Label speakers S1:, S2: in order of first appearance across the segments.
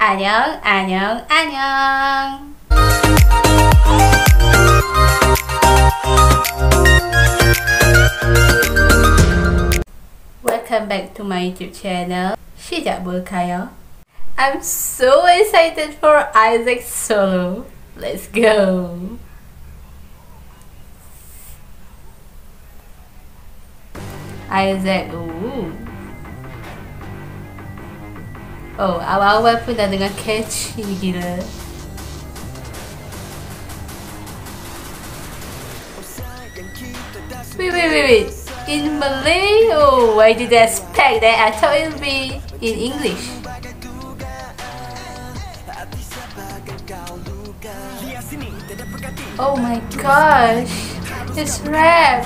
S1: 안녕, 안녕, 안녕. Welcome back to my YouTube channel. 시작 볼까요? I'm so excited for Isaac solo. Let's go. Isaac, Oh, awal-awal pun dah dengan catchy gila. Wait, wait, wait, wait. In Malay? Oh, I didn't expect that. I thought it would be in English. Oh my gosh. It's rap.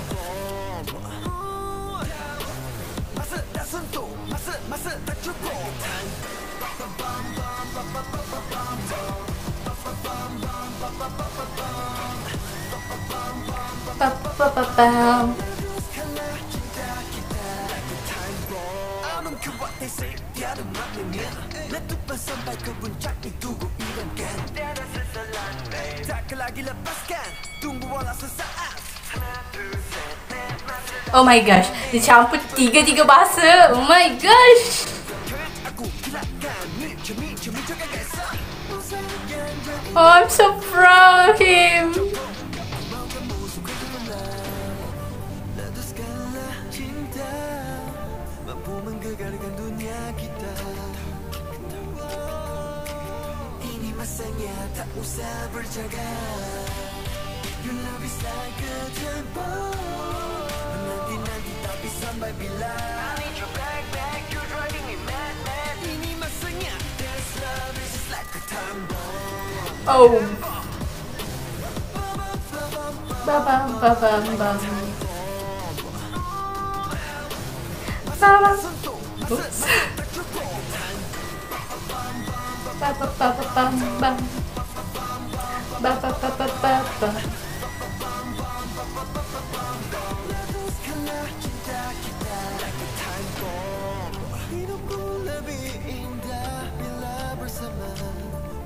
S1: Ba, ba, ba, bam. Oh my gosh, dicampur tiga-tiga bahasa. Oh my gosh. Oh, I'm so proud of him.
S2: Your love is like a tempo Menanti-nanti tapi sampai bila
S1: Oh. Ba bam ba bam bam. Ba bam. Oops. Ba ba ba ba bam. Ba ba ba ba ba ba.
S2: Hidupku lebih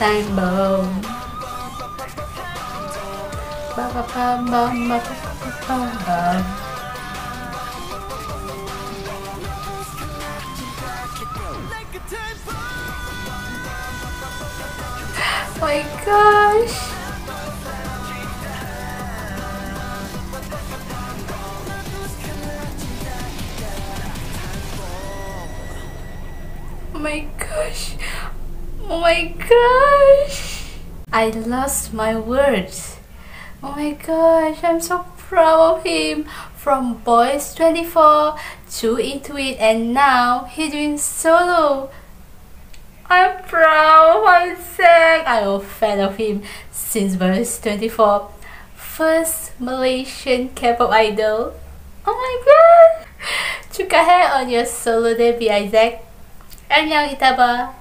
S1: time bomb. Ba
S2: tempo oh
S1: my gosh. Oh my gosh. Oh my gosh! I lost my words. Oh my gosh, I'm so proud of him. From Boys 24 to IN2IT and now he's doing solo. I'm proud of myself. I'm a fan of him since Boys 24. First Malaysian K-pop idol. Oh my god! Chukahe on your solo debut, Isaac. And Yang Itaba.